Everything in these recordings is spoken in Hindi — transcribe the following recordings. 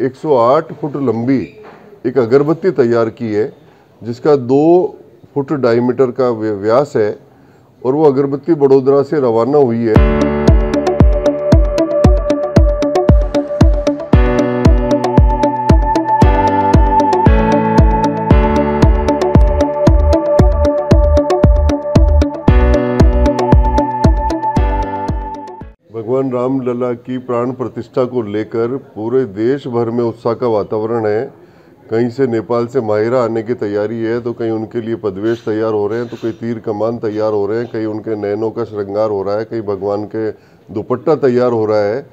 108 फुट लंबी एक अगरबत्ती तैयार की है, जिसका दो फुट डायमीटर का व्यास है और वो अगरबत्ती बड़ोदरा से रवाना हुई है। भगवान राम लला की प्राण प्रतिष्ठा को लेकर पूरे देश भर में उत्साह का वातावरण है। कहीं से नेपाल से माहिरा आने की तैयारी है तो कहीं उनके लिए पदवेश तैयार हो रहे हैं तो कहीं तीर कमान तैयार हो रहे हैं, कहीं उनके नैनों का श्रृंगार हो रहा है, कहीं भगवान के दुपट्टा तैयार हो रहा है।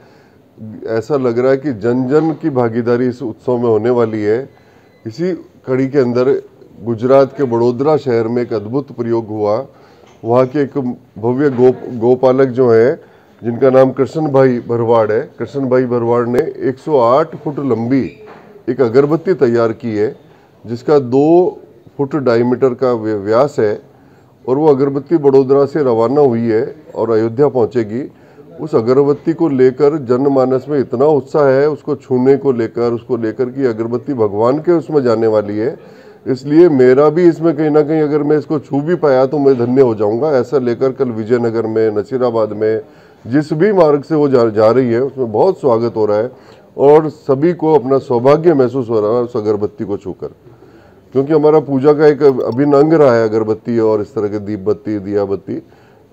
ऐसा लग रहा है कि जन जन की भागीदारी इस उत्सव में होने वाली है। इसी कड़ी के अंदर गुजरात के बड़ोदरा शहर में एक अद्भुत प्रयोग हुआ। वहाँ के एक भव्य गो गोपालक जो हैं जिनका नाम कृष्ण भाई भरवाड़ है। कृष्ण भाई भरवाड़ ने 108 फुट लंबी एक अगरबत्ती तैयार की है, जिसका दो फुट डायमीटर का व्यास है और वो अगरबत्ती बड़ोदरा से रवाना हुई है और अयोध्या पहुंचेगी। उस अगरबत्ती को लेकर जनमानस में इतना उत्साह है, उसको छूने को लेकर, उसको लेकर कि अगरबत्ती भगवान के उसमें जाने वाली है। इसलिए मेरा भी इसमें कहीं ना कहीं अगर मैं इसको छू भी पाया तो मैं धन्य हो जाऊँगा। ऐसा लेकर कल विजयनगर में, नसीराबाद में जिस भी मार्ग से वो जा, जा रही है उसमें बहुत स्वागत हो रहा है और सभी को अपना सौभाग्य महसूस हो रहा है उस अगरबत्ती को छूकर। क्योंकि हमारा पूजा का एक अभिन्न अंग रहा है अगरबत्ती और इस तरह के दीप बत्ती दिया बत्ती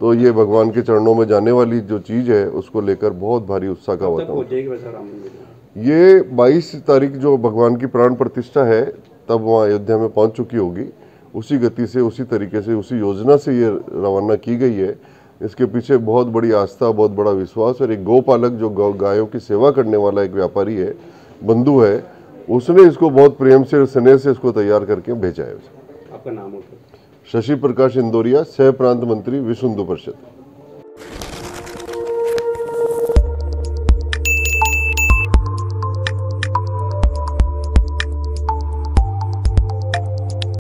तो ये भगवान के चरणों में जाने वाली जो चीज़ है उसको लेकर बहुत भारी उत्साह का वातावरण। हो ये 22 तारीख जो भगवान की प्राण प्रतिष्ठा है तब वहाँ अयोध्या में पहुँच चुकी होगी। उसी गति से उसी तरीके से उसी योजना से ये रवाना की गई है। इसके पीछे बहुत बड़ी आस्था बहुत बड़ा विश्वास और एक गोपालक जो गायों की सेवा करने वाला एक व्यापारी है बंधु है उसने इसको बहुत प्रेम से स्नेह से इसको तैयार करके भेजा है। आपका नाम शशि प्रकाश इंदौरिया सह प्रांत मंत्री विश्व हिंदू परिषद।